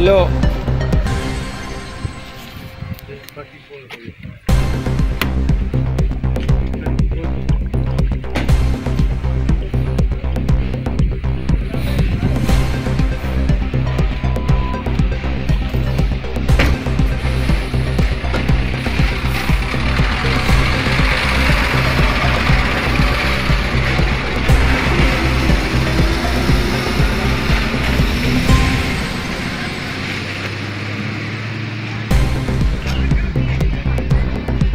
lo el